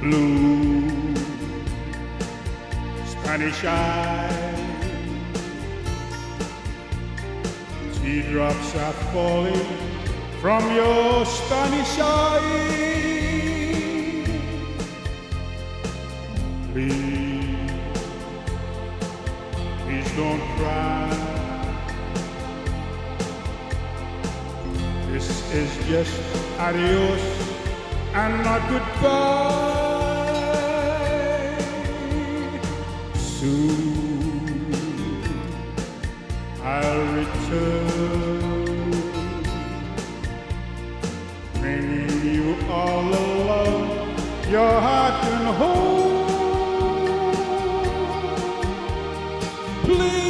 blue Spanish eyes. Teardrops are falling from your Spanish eyes. Please, please don't cry. This is just adios and not goodbye. Soon I'll return, bringing you all the love your heart can hold. Please,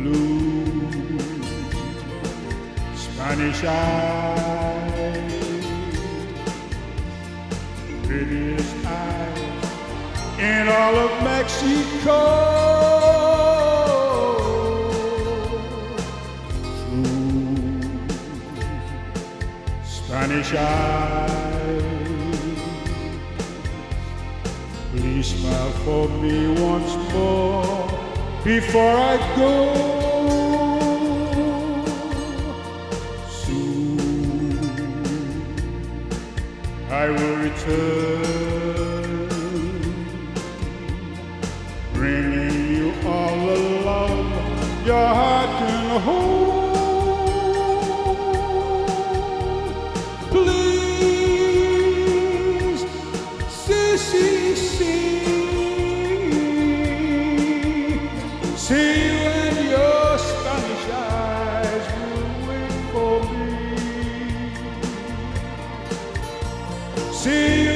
Blue Spanish eyes, prettiest eyes in all of Mexico. Spanish eyes. Please smile for me once more before I go. Soon I will return, bringing you all the love your heart can hold. See you.